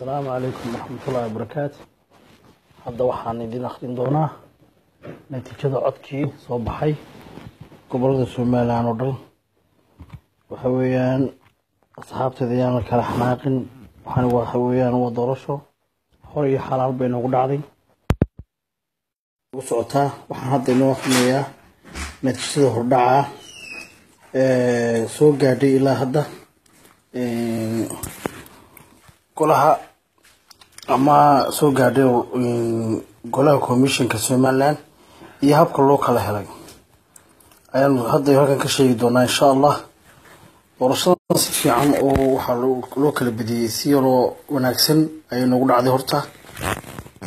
asalaamu calaykum waraxmatullahi wabarakaatu hadda waxaan idin akhrin doonaa natiijada codkii soo baxay gobollada somalilan oo dhan. Waxa weeyaan asxaabteeda ayaan la kala xanaaqin. Waxaan waxa weeyaan waa doorasho. Hor iyo xalaal bay noogu dhacday. Ugu socotaa waxaan hadda inoo akrinayaa natiijada hordhaca soo gaadhay ilaa hadda golaha ama soo gaadhay golaha commissionka somaliland iyo habka loo kala helay. Ayaanu hadda halkan ka sheegi doonaa insha allah doorashadan si fiican oo waxaa loo kala bediyey si yaroo wanaagsan ayay noogu dhacday horta.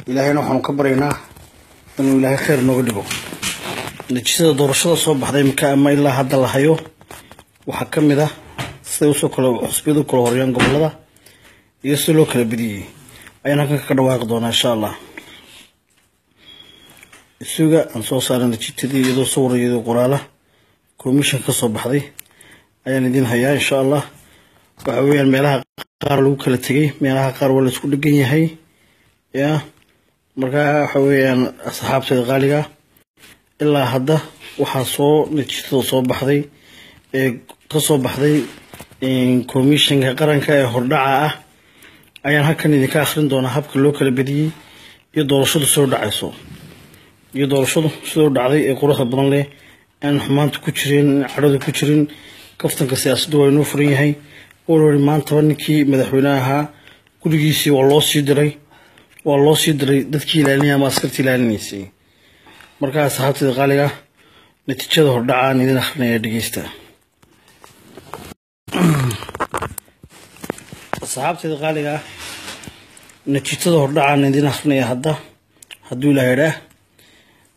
Ilaahayna waxaanu ka baryaynaa inuu ilaahay kheyr nooga dhigo. Natiijada doorashada soo baxday imika ama ilaa hadda la hayo waxaa ka mid ah siday u soo kale xusbiyadu kala horeeyaan gobollada iyo sida loo kala bediyey ayaan halkan ka dhawaaqi doonaa insha allah isuga aan soo saaray natiijadii iyadoo sawir iyadoo qoraala. Commission ka soo baxday. Ayaan idin hayaa insha allah waxa weeyaan meelaha qaar lagu kala tegay meelaha qaar waa la isku dhegan yahay. Ya markaa waxa weeyaan asxaabteeda qaaliga ilaa hadda waxaa soo natiijada soo baxday ee ka soo baxday commissionka qaranka ee hordhaca ah ayaan halkan idinka akhrin doonaa habka loo kala bediyey iyo doorashadu soo dhacayso. Iyo doorashadu sidoo dhacday ee quruxda badan leh aan xumaanta ku jirin cadhadu ku jirin kaftanka siyaasaddu waa inoo furan yahay. Walwali maantaba ninkii madaxweyneha ahaa gurigiisii waa loo sii diray waa loo sii diray dadkii ilaalinaya ama askartii ilaalinaysay. Markaa asxaabteeda qaaliga natiijada hordhaca aan idin akhrinaya dhegeysta asxaabteeda qaaliga ah natiijada hordhacaan idin akrinaya hadda hadduu ilaa idhaah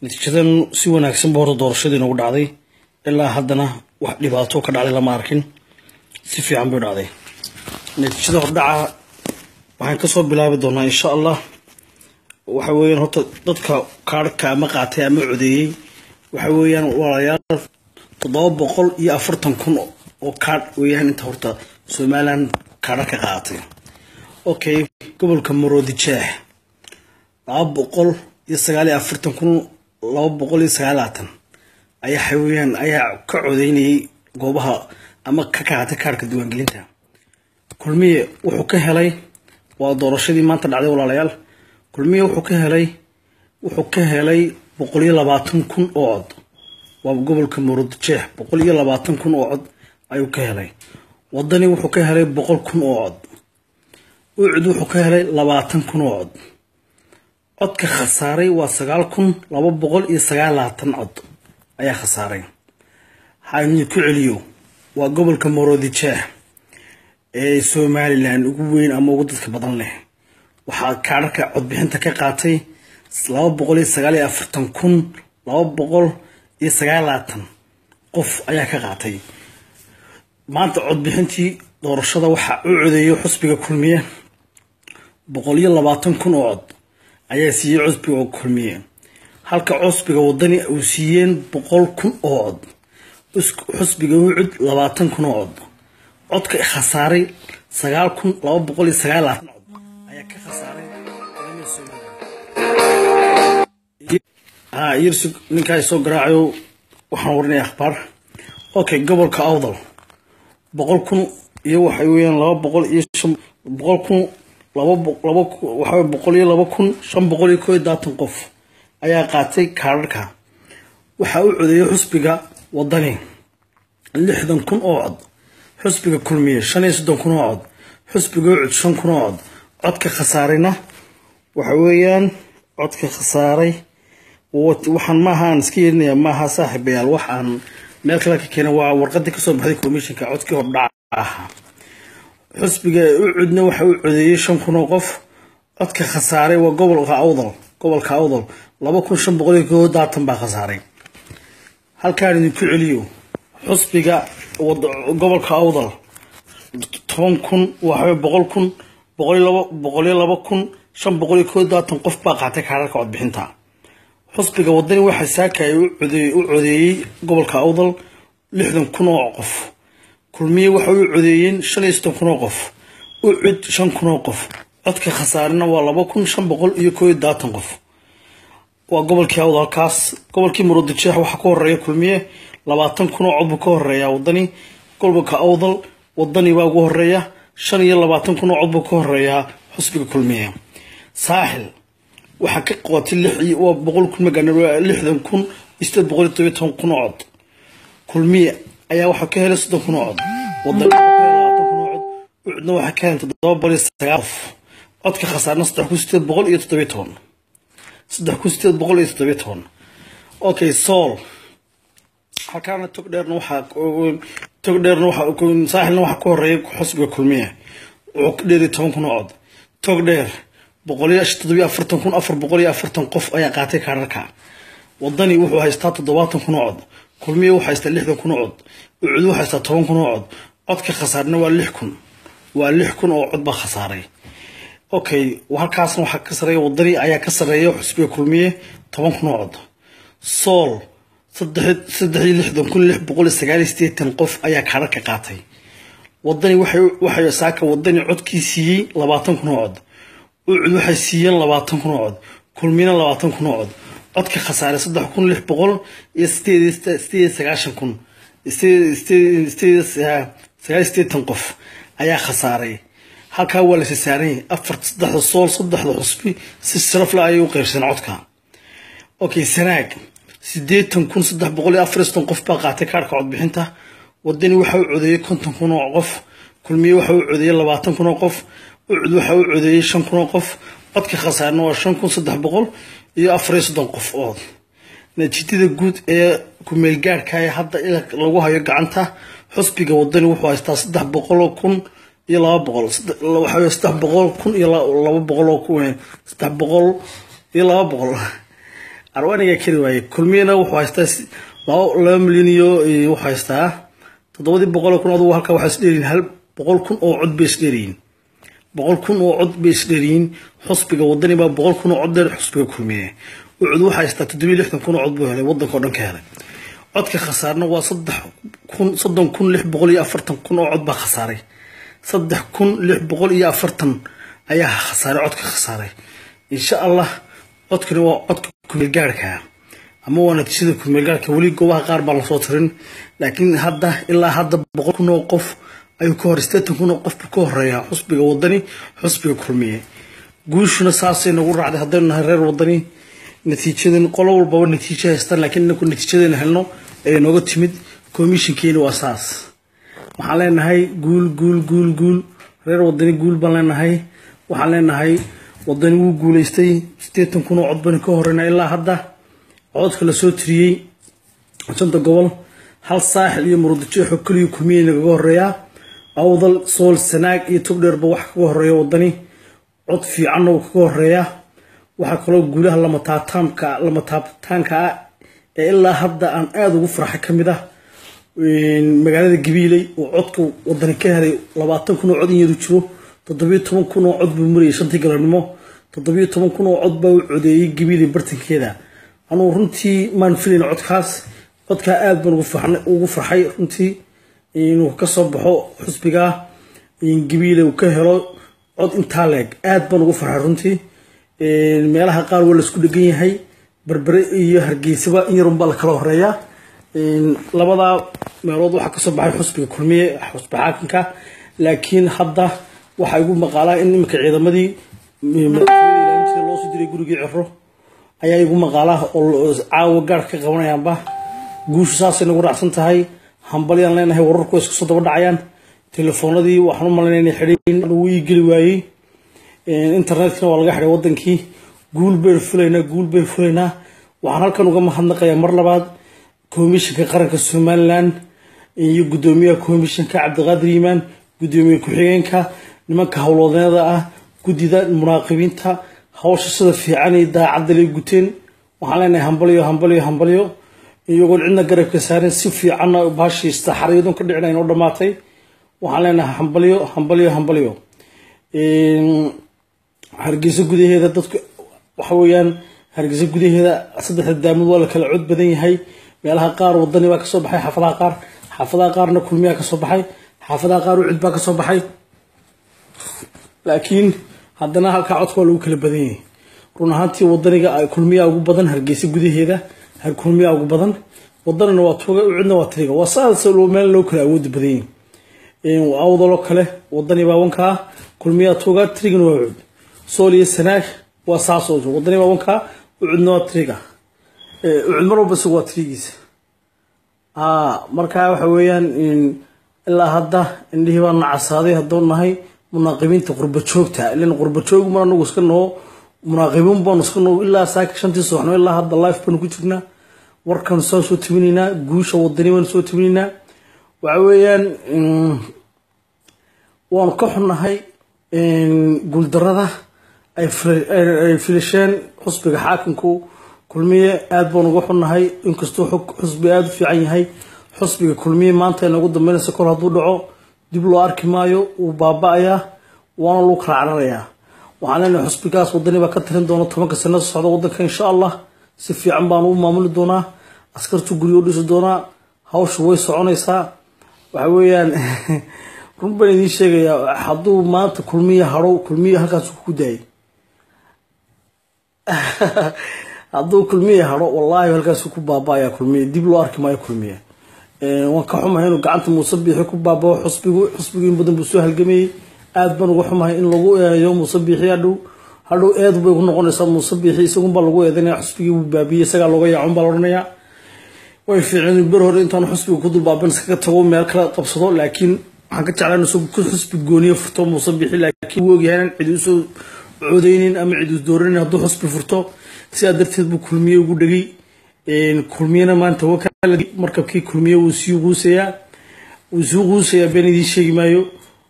natiijadan si wanaagsanba horta doorashadii noogu dhacday. Ilaa haddana wax dhibaato ka dhacday lama arkin. Si fiican bay dhacday. Natiijada hordhaca waxaan ka soo bilaabi doonaa insha allah. Waxa weeyaan horta dadka kaarhka ama qaatay ama codeeyey waxa weeyaan walaalayaal toddoba boqol iyo afartan kun oo kaadh weeyaan inta horta somalilan kaadha ka qaadatay okay gobolka maroodijeex laba boqol iyo sagaal iyo afartan kun laba boqol iyo sagaalaatan ayaa xaweyaan ayaa ka codeynayay goobaha ama ka qaatay kaarhka diiwaangelinta. Kulmiye wuxuu ka helay waa doorashadii maanta dhacday walaalayaal. Kulmiye wuxuu ka helay wuxuu ka helay boqol iyo labaatan kun oo cod. Waa gobolka maroodijeex boqol iyo labaatan kun oo cod ayuu ka helay wadani wuxuu ka helay boqol kun oo cod. Ucud wuxuu ka helay labaatan kun oo cod. Codka khasaaray waa sagaal kun laba boqol iyo sagaalaatan cod ayaa khasaaray. Haani ku celiyo waa gobolka maroodijeex ee somalilan ugu weyn ama ugu dadka badan leh. Waxaa kaadharka codbixinta ka qaatay laba boqol iyo sagaal iyo afartan kun laba boqol iyo sagaalaatan qof ayaa ka qaatay maanta codbixintii doorashada waxaa u codeeyay xusbiga kulmiye. Boqol iyo labaatan kun oo cod ayaa siiyey cusbiga kulmiye. Halka cusbiga wadani uu siiyeen boqol kun oo cod. Xusbiga ucud labaatan kun oo cod. Codka khasaaray sagaal kun laba boqol iyo sagaalaatan cod ayaa ka khasaaray. Yirsi ninkaa soo garaacayo waxaan warinaya akhbaar. Okay gobolka awdal boqol kun iyo waxa weeyaan laba boqol iyo shan boqol kun laba laba waxa boqol iyo laba kun shan boqol iyo koo daatan qof ayaa qaatay kaadharka waxaa u codeeyay xusbiga wadani lixdan kun oo cod. Xusbiga kulmiye shan iyo soddon kun oo cod. Xusbiga ucud shan kun oo cod. Codka khasaarayna waxa weeyaan codka khasaaray waxaan maaha aan iska yeelinaya maaha saaxiibayaal waxaan meel kale ka keena waa warqadii ka soo baxday commissionka codkii hordhaca ahaa xusbiga ucudna waxa uu codeeyey shan kun oo qof. Codka khasaaray waa gobolka awdal gobolka awdal. Laba kun shan boqol iyo koo daatan baa khasaaray. Halkaan idinku celiyo. Xusbiga gobolka awdal. Toban kun waxa boqol kun boqol iyo laba boqol laba kun shan boqol iyo koo daatan qof baa qaatay kaararka codbixinta xusbiga wadani waxaa saakay u codeeyey gobolka awdal lixdan kun oo qof. Kulmiye waxa u codeeyeen shan iyo soddon kun oo qof. Ucud shan kun oo qof. Codka khasaarena waa laba kun shan boqol iyo koo iyo qof. Waa gobolkii awdal halkaas gobolkii murudijeex waxaa ka horreeya kulmiye labaatan kun oo cod buu ka horeeyaa wadani gobolka awdal wadani baa ugu horreeya shan iyo labaatan kun oo cod buu ka horeeyaa xusbiga kulmiye. Saaxil waxaa ka qootay waa boqol kun magaan lixdan kun sideed boqol iyo todobiyo toban kun oo cod. Kulmiye ayaa waxaa ka helay soddon kun oo cod. Wadani waxaa ka helay labaatan kun oo cod. Ucudna waxaa ka helay toddoba boqol iyo sagaal. Qof codka khasaarna saddex kun sideed boqol iyo toddobiyo toban saddex kun sideed boqol iyo toddobiyo toban okay sool halkaana tog dheerna waxaa tog dheerna waxaa saaxilna waxaa ka horreeya xusbiga kulmiye. Wuxuu ka dheeriya toban kun oo cod. Tog dheer qof ayaa qaatay kaararka. Wadani wuxuu haystaa toddobaatan kun cod kulmiye wuxuu haystaa lixdan kun cod ucud haystaa toban kun oo cod codka khasaarna waa lix kun. Waa lix kun oo cod khasaaray. Okay halkaasna waxaa ka sareeya wadani ayaa ka sareeya xusbiga kulmiye toban kun oo cod. Sool saddex iyo lixdan kun lix boqol sagaal iyo qof ayaa kaararka qaatay. Wadani waxay saaka wadani codkii siiyey labaatan kun oo cod ucud waxay siiyeen labaatan kun oo cod kulmina labaatan kun oo cod codka khasaaray saddex kun lix boqol iyo sideed sagaashan kun qof ayaa khasaaray halkaa waa lasa saaranyay afar saddexda sool saddexda xusbi si sharafle ayay u qeybsadeen codka okay sanaag sideetan kun saddex boqol iyo afar soddon qof baa qaatay kaarhka codbixinta wadani waxa u codeeyey konton kun oo qof kulmiye waxa u codeeyey labaatan kun oo qof ucud waxa u codeeyey shan kun oo qof codka khasaarna waa shan kun saddex boqol iyo afar iyo soddon qof oo natiijada guud ee kumeelgaarhka ee hadda lagu hayo gacanta xusbiga wadani wuxuu haystaa saddex boqoloo kun iyo laba boqol waxaa saddex boqol kun iyo laba boqol saddex boqol iyo laba boqol. Arwaniga keli waaye kulmiyana wuxuu haystaa laba milyan iyo wuxuu haystaa toddobadii boqol kun adugu halkaa waxaa isdheeriyin hal boqol kun oo cod bay isdheeriyin boqol kun oo cod bay isdheeriyin xusbiga wadani baa boqol kun oo cod dheer xusbiga kulmiye ucud waxaa haystaa toddobiyo lixdan kun oo cod buu helay waddanka oo dhan ka helay. Codka khasaarna waa saddex kun soddon kun lix boqol iyo afartan kun oo cod baa khasaaray. Saddex kun lix boqol iyo afartan ayaa khasaaray codka khasaaray. Insha allah codkani waa codka kumeelgaarhka ama waa natiijada kumeelgaarhka weli goobaha qaar baa la soo tirin. Laakiin hadda ilaa hadda boqol kun oo qof ayuu ka hor sideetan kun oo qof buu ka horeeyaa xusbiga wadani xusbiga kulmiye. Guushuna saasay nagu raacday haddaynu nahay reer wadani natiijadan qolo walbaba natiijo haystaan laakiin inaku natiijadeena helno ee nooga timid. Komishinkeena waa saas. Waxaan leenahay guul guul guul guul. Reer wadani guul baan leenahay. Waxaan leenahay wadani wuu guuleystay sideetan cod bani ka horeyna ilaa hadda. Codka la soo tiriyey shanta gobol hal saaxil iyo murudijeexo keliya kulmiye nagaga horeeyaa awdal sool sanaag iyo togdheerba wax kaga horreeya wadani cod fiicanna uu kaga horeeyaa waxaa kaloo guulaha lamataataamka lama taabtaanka ah ee ilaa hadda aan aada ugu farxay ka mid ah magaalada gabiiley oo codka wadani ka helay labaatan kun oo cod in yadu jiro toddobiyo toban kun oo cod buu marayay shantii galabnimo toddobiyo toban kun oo cod baa u codeeyey gabiiley bartankeeda anugu runtii maan filayn codkaas codkaa aada baan ugu farxay runtii inuu ka soo baxo xusbigaa gabiile uu ka helo cod intaa leeg aada baan ugu farxay runtii. Meelaha qaar waa la isku dhegan yahay berbere iyo hargeysaba in yarunbaa lakala horeeyaa. Labadaa meelood waxaa ka soo baxay xusbiga kulmiye xusbi laakiin hadda waxaa igu maqaalaa in iminka ciidamadii loosoo diray gurigii ciro ayaa igu maqaalaa oo caawa gaarh ka qabanayaanba. Guushu saasay nagu raacsan tahay hambalyaan leenahay wararku way isku daba dhacayaan. Telefoonadii waxaan u malaynaya inay xidhiin wuu ii geli waayey. Internetkana waa laga xidhay wadankii. Guul baynu fulaynaa guul baynu fulaynaa waxaan halkan uga mahadnaqayaa mar labaad komishinka qaranka somalilan iyo guddoomiyaha komishinka cabdiqaadir yimaan guddoomiye ku-xigeenka nimanka howlwadeennada ah guddida munaaqibiinta hawsha sida fiican iyo daacadda lay guteen. Waxaan leenahay hambalyo hambalyo hambalyo iyagoon cidna garabka saarin si fiicanna baashii saxariyadun ka dhicina inoo dhammaatay. Waxaan leenahay hambalyo hambalyo hambalyo. Hargeysa gudaheeda dadku waxa weeyaan hargeysa gudaheeda saddexda daamud waa la kala cod badan yahay. Meelaha qaar wadani baa ka soo baxay xaafadaha qaar. Xaafadaha qaarna kulmiyaa ka soo baxay. Xaafadaha qaar ucid baa ka soo baxay. Laakiin haddana halkaa codka lagu kala badan yahay. Run ahaantii wadaniga kulmiyaa ugu badan hargeysa gudaheeda kulmiyaa ugu badan. Wadanina waa tuuga cidna waa tiriga waa saas meel loo kala awoodi badan yahay awdaloo kale. Wadani baabankaa kulmiyaa tuuga tirigana waa cud. Sool iyo sanaag waa saas wadani baabankaa ucudna waa tiriga ucud mar walba isagu waa tirigiisa markaa waxa weeyaan ilaa hadda indhihii baa nacasaaday hadduu nahay munaaqibiinta qurba joogta ilan qurba mar anagu iska noo munaaqibiin baanu iska noo ilaa saaka shantii subaxnimo ilaa hadda life baanu ku jirnaa. Warkan soo soo tibinaynaa guusha wadani baanu soo tibinaynaa waxa weeyaan waanu ka xunnahay guuldarada ay filasheen xusbiga xaakimku kulmiye. Aada baan uga xunnahay inkastuu xusbi aada u fiican yahay. Xusbiga kulmiye maanta inagu dambeynaysa kor hadduu dhaco. Dib loo arki maayo wuu baaba-ayaa waana lagu kala cararayaa waxaan leenahay xusbigaas wadani baa ka tarin doona tobanka sano socda wadanka insha allah si fiican baanu u maamuli doonaa askartu guryo dhisi doonaa hawsha way soconaysaa waxa weeyaan run baan idiin sheegayaa hadduu maanta kulmiye hadhow kulmiye halkaas ku daayay hadduu kulmiye hadho wallaahi halkaas ku baaba-ayaa kulmiye dib loo arki maayo kulmiye waan ka xumahay inuu gacanta muuse biixi ku baabao xusbigu xusbigu in badan buu soo halgamayey أدبن وحمه إن لغو يوم صبيح يدو هلو أدبن ونقن سام صبيح يسون بلغو يدني حسبي وبابي يسقى لغو يعم بلرنيا ويفي عن البرهر إنتان حسبي وكذل بابن سكتهو ميالكلا تبسطو لكن حقا تعالى نسوب كل حسبي قوني فرطو مصبيح لكن هو جهانا عدوسو عودينين أم عدوس دورين هدو حسبي فرطو سيادر تذبو كل مية وقودغي إن كل مية نمان تواكا لغي مركب كي كل مية وسيوغو سيا وسيوغو سيا بني دي شيء مايو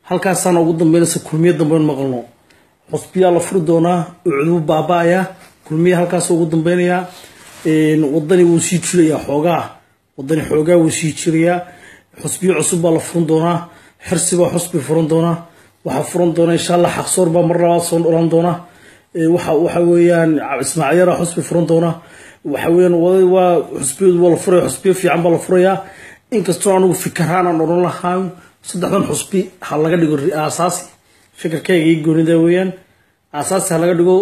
halkaasaana ugu dambeynaysa kulmiye dambeyn maqalno. Xusbiyaa la furi doonaa ucuduu baaba-ayaa kulmiye halkaas ugu dambeynayaa wadani wuu sii jirayaa xoogaa. Wadani xoogaa wuu sii jirayaa. Xusbiyo cusub baa la furan doonaa xirsi baa xusbi furan doonaa waxaa furan doona insha allah xaqsoor baa mar labaad soo oran doona. Waxa waxa weeyaan ismaaciil yaraa xusbi furan doona. Waxa weeyaan waa xusbiyadu waa la furaya xusbiyo fiican baa la furayaa. Inkastoo anigu fikirhaan aan odhan lahaa ha laga dhigo aasaasi fikirkayga ii goonida weeyaan aasaasi ha laga dhigo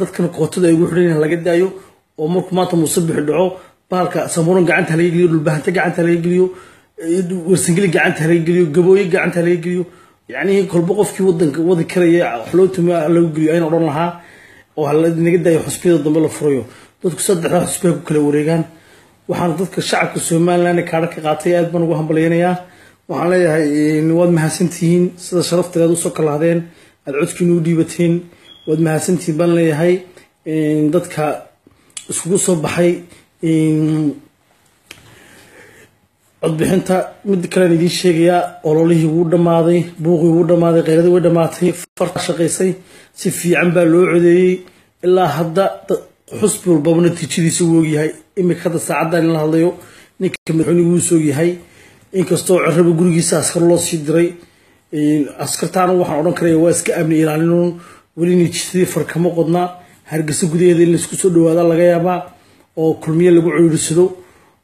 dadkan kootada ay ugu xidhan laga daayo oo markuu maanta muuse bixi dhaco bahalka samuuran gacanta laga geliyo dhulbahanta gacanta laga geliyo warsangeli gacanta laga geliyo gabooye gacanta laga geliyo yacnii kolba qofkii wadanka wadi karaya xolootuma lagu geliyo ayaan odhan lahaa oo hanaga daayo xusbiyada dambe la furayo dadku saddexdaa xusbiha ku kala wareegaan waxaan dadka shacabka somalilan kaadha ka qaatay aad baan ugu hambalyaynayaa waxaan leeyahay waad mahadsantihiin sida sharafteed aad u soo kalahdeen aada codkiina u dhiibateen waad mahadsantihiin baan leeyahay dadka iskugu soo baxay codbixinta mid kalean idiin sheegayaa ololihii wuu dhammaaday buuqii wuu dhammaaday kheyradii way dhammaatay farta shaqaysay si fiican baa loo codeeyey ilaa hadda xusbi walbaba natiijadiisa wuu ogyahay imika hadda saacaddan in la hadlayo ninka madaxweynigu wuu soogyahay inkastoo ciraba gurigiisa askar loo sii diray askartaana waxaan odhan karaya waa iska amni ilaalin weli natiijadii farkamo qodna. Hargeysa gudaheeda in la isku soo dhawaada laga yaabaa oo kulmiye lagu ciriirsado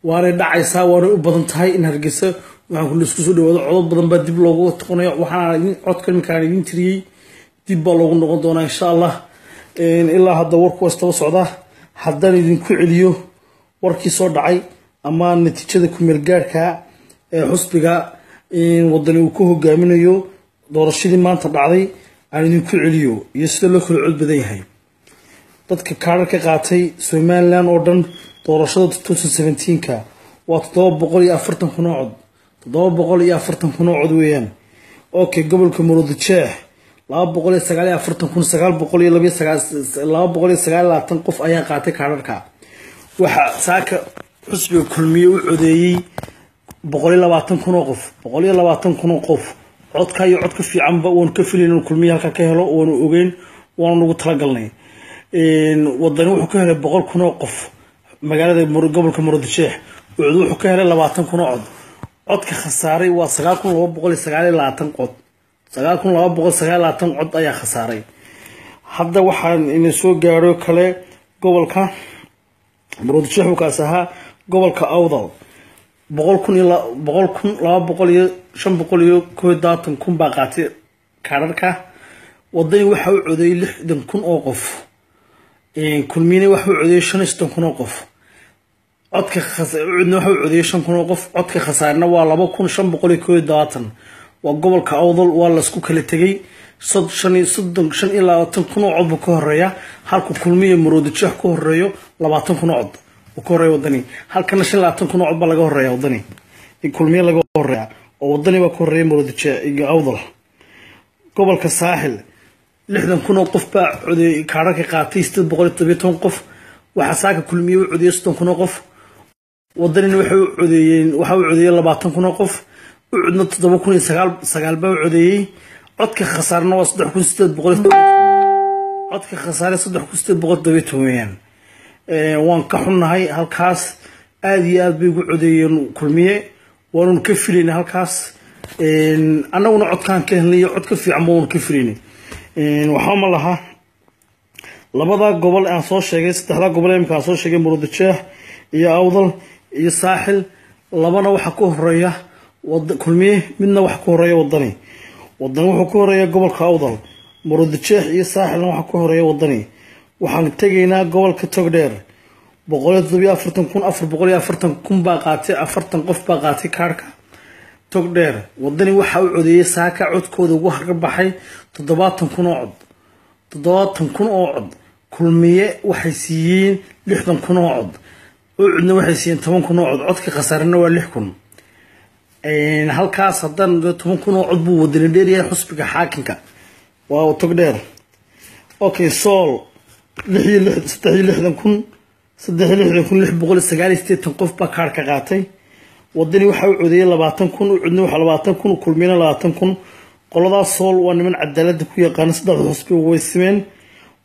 waanay dhacaysaa waanay u badan tahay in hargeysa waxaan la isku soo dhawaado. Codod badan baa dib loogu toqonaya. Waxaan codka iminkaan idiin tiriyey. Dib baa loogu noqon doonaa insha allah ilaa hadda warku wastaba socdaa haddaan idinku celiyo warkii soo dhacay ama natiijada kumeel gaarhka ee xusbiga wadani uu ku hogaaminayo doorashadii maanta dhacday aan idinku celiyo iyo sida loo kala cod badan yahay. Dadka kaadhar ka qaatay somalilan oo dhan doorashada ka waa toddoba boqol iyo afartan kun oo cod toddoba boqol iyo afartan kun oo cod weeyaan okay gobolka murudijeex laba boqol iyo sagaal iyo afartan kun sagaal boqol iyo labiyo laba boqol iyo sagaal labaatan qof ayaa qaatay kaadharka waxaa saaka xusbiga kulmiye u codeeyey boqol iyo labaatan kun oo qof. boqol iyo labaatan kun oo qof. Codka iyo codka fiicanba waanu ka filayn inuu kulmiye halkaa ka helo waanu ogeyn waanu nagu talagalnay. Wadani wuxuu ka helay boqol kun oo qof. Magaalada gobolka murudijeex ucud wuxuu ka helay labaatan kun oo cod. Codka khasaaray waa sagaal kun laba boqol iyo sagaal iyo labaatan cod. sagaal kun laba boqol sagaal labaatan cod ayaa khasaaray. Hadda waxaan ina soo gaaro kale gobolka murudijeex kaas ahaa gobolka awdal boqol kun laba boqol iyo shan boqol iyo koo kun baa qaatay kaadharka wadani waxa u codeeyey lixdan kun oo qof. Kulmiyana waxa u codeeyey shan iyo kun oo qof. Codka cudna waxa u codeeyey shan kun oo qof. Codka khasaarna waa laba kun shan boqol iyo koo iyo waa gobolka awdal waa la isku kala tegey shan soddon shan iyo labaatan kun oo cod buu ka horreeya halka kulmiya maroodijeex ka horeeyo labaatan kun oo cod ka wadani. Halkana shan labaatan kun oo cod laga horreeya wadani. Kulmiya laga horreeya oo wadani baa ka horreeya maroodijeex iyo awdal. Gobolka saaxil lixdan kun oo qof baa codeeyey kaararka qaatay sideed boqol iyo todobiyo toban qof. Waxaa saaka kulmiye u codeeyey soddon kun oo qof. Wadanina waxay u codeeyeen waxaa u codeeyey labaatan kun oo qof ucudna toddoba kun iyo sagaal sagaal baa u codeeyey codka khasaarna waa saddex kun sideed boqol codka khasaare saddex kun sideed boqol todobiyo toban weeyaan waan ka xunnahay halkaas aada iyo aada bay ugu codeeyeen kulmiye waanun ka filayna halkaas. Annaguna codkaan ka helnay iyo fiican ba waanu ka filayna waxaa ma laha. Labada gobol aan soo sheegay saddexdaa gobol imika aan soo sheegay murudijeex iyo awdal iyo saaxil labana waxaa ka horreeya kulmiye midna waxa ka horreeya wadani. Wadani wuxuu ka horreeya gobolka awdal murudijeex iyo saaxilna waxaa ka horreeya wadani waxaan tegaynaa gobolka togdheer. Boqoliyo todobiyo afartan kun afar boqol afartan kun baa qaatay afartan qof baa qaatay kaarhka togdheer. Wadani waxaa u codeeyey saaka codkooda ugu harga baxay toddobaatan kun oo cod. Toddobaatan kun oo cod. Kulmiye waxay siiyeen lixdan kun oo cod. Ucudna waxay siiyeen toban kun oo cod. Codka khasaarena waa lix kun. Halkaas haddaan toban kun oo cod buu wadani dheeryahay xusbiga xaakinka. Waa togdheer. Okay sool kun kun qof baa kaarhka qaatay. Wadani waxaa u codeeyey labaatan kun ucudna waa labaatan kun kulmiyana labaatan kun. Qoladaas sool waa niman cadaalada ku yaqaana saddexda xusbi way simeen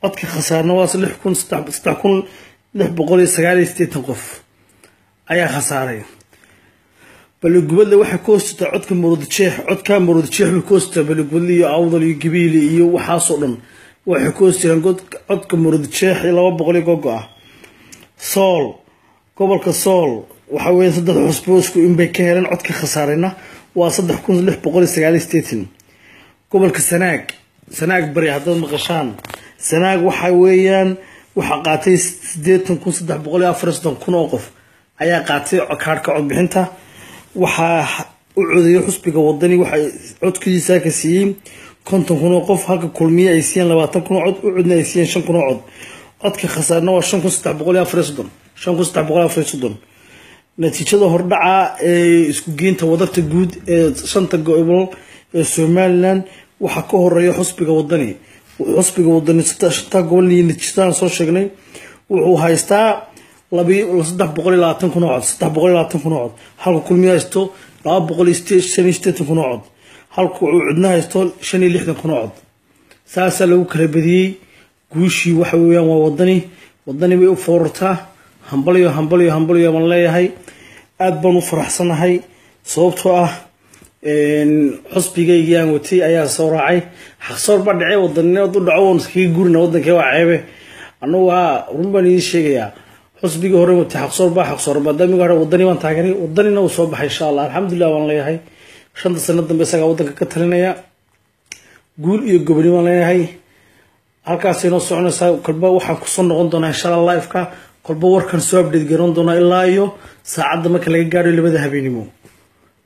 codka khasaarna waa lix kun saddex kun lix boqol iyo sagaal iyo sideetan qof ayaa khasaaray baligubadle waxay ka hoosjirtaa codka maroodijeex codka maroodijeex bay ka hoosjirtaa baligubadle iyo awdal iyo gabiili iyo waxaasoo dhan waxay ka hoos jiraan codka maroodijeex iyo laba boqol iyo gogo ah. Sool. Gobolka sool. Waxa weeye saddex xusboosku inbay ka heleen codka khasaarayna. Waa saddex kun lix boqol iyo sagaal iyo sideetan gobolka sanaag. Sanaag bari haddaad maqashaan. Sanaag waxa weeyaan waxaa qaatay sideetan kun saddex boqol iyo afar soddon kun oo qof ayaa qaatay kaarhka codbixinta waxaa u codeeyey xusbiga wadani waxay codkiisa ka siiyey konton kun oo qof halka kulmiye ay siiyeen labaatan kun oo cod ucudna ay siiyeen shan kun oo cod. Codka khasaarna waa shan kun saddex boqol iyo afar iyo soddon. Shan kun saddex boqol iyo afar iyo soddon. Natiijada hordhaca ee isku geynta wadarta guud ee shanta gobol ee somalilan waxaa ka horreeya xusbiga wadani xusbiga wadani shanta gobol iyo natiijadaan soo sheegnay wuxuu haystaa saddex boqol iyo labaatan kun oo cod saddex boqol iyo labaatan kun oo cod. Halka kulmiye haysto laba boqol iyo shan iyo sideetan kun oo cod halka uu cudna haysto shan iyo lixdan kun oo cod saasaa lagu kala badiyey guushii waxa weeyaan waa wadani wadani bay u foorartaa hambalyo hambalyo hambalyo baan leeyahay. Aada baan u faraxsanahay. Sababtoo ah xusbigaygii aan watay ayaa soo raacay. Xaqsoor baa dhacay wadanimad u dhaco oon iskaga gurina wadankee waa ceebe. Annagu haa run baan idiin sheegayaa. Xusbigii hore watay xaqsoor baa xaqsoor maadaamiga hore wadani baan taageray wadanina uu soo baxay insha allah alxamdulilah baan leeyahay shanta sano dambe isagaa wadanka ka talinaya guul iyo goboni baan leeyahay. Halkaasay noo soconaysaa kolba waxaan ku soo noqon doonaa insha liveka. Kolba warkan soo abdheed garan doonaa ilaa iyo saacadda marka laga gaadho labada habeenimo.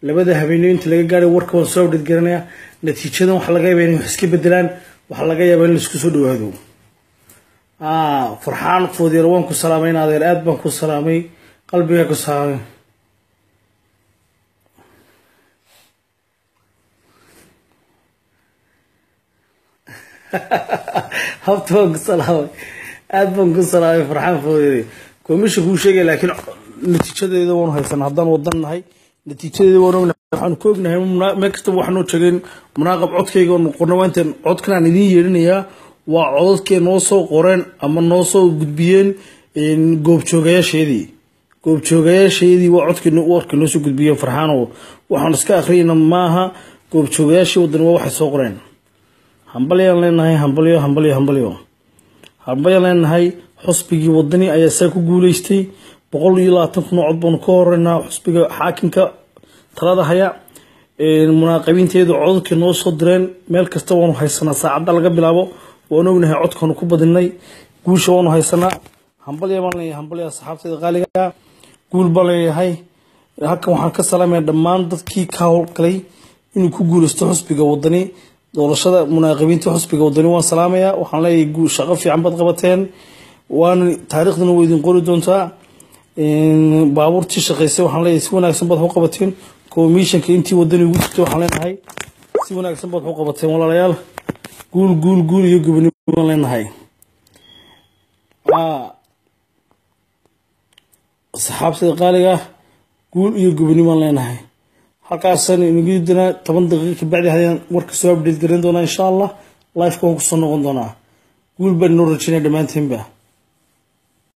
Labada habeenimo inta laga gaadhay warka waan soo abdheed garanayaa. Natiijadan waxa laga yaaba inay wax iska bedelaan waxaa laga yaabaa in la isku soo dhawaado farxaan foodyar waan ku salaamay in adeer aad baan ku salaamay qalbigaa ku salaamay habta waan ku salaamay. Aada baan ku salaamay farxaan foodyar komisha kuu sheegay laakiin natiijadeeda waanu haysan. Haddaan wadan nahay natiijadeeda waan waxaanu ku ognahay meel kastaba waxaanoo sheegeen munaaqab codkayga oonu qorna waa idiin yeedhinayaa waa codadkay noo soo qoreen ama noo soo gudbiyeen goobjoogayaasheedii. Goobjoogayaasheedii waa codkii warkay noo soo gudbiyeen farxaano waxaan iska akhriyayna maaha goobjoogayaashii wadan waa waxay soo qoreen hambalyaan leenahay hambalyo hambalyo hambalyo hambalyaan leenahay xusbigii wadani ayaa saa ku guuleystay boqol iyo labaatan kun oo cod baanu ka horeynaa xusbiga xaakimka talada haya. Munaaqibiinteedu codadkii noo soo direen. Meel kasta waanu haysanaa saacadda laga bilaabo. Waan ognahay codkaanu ku badinay. Guusha waanu haysanaa hambalya baan leeyahay hambalya asxaabteeda qaaliga. Guul baan leeyahay. Halkan waxaan ka salaamaya dhammaan dadkii ka howlgalay inuu ku guuleysto xusbiga wadani doorashada munaaqibiinta xusbiga wadani waan salaamaya. Waxaan leeyahay shaqo fiican baad qabateen. Waana taariikhdana waa idin qori doontaa. Baabuurtii shaqaysay waxaan leeyahay si wanaagsan baad u qabateen. Komishanka intii wadani ugu jirtay waxaan leenahay si wanaagsan baad u qabateen walaalayaal. Guul guul guul iyo gubnimo baan leenahay. Saxaabtada qaaliga guul iyo gubnimo baan leenahay halkaasaan inagu toban daqiiqa kabacdi hadaan warka soo abdheed garan doonaa insha allah lifeka waan ku soo noqon doonaa. Guul baan inoo rajinaya dhammaanteenba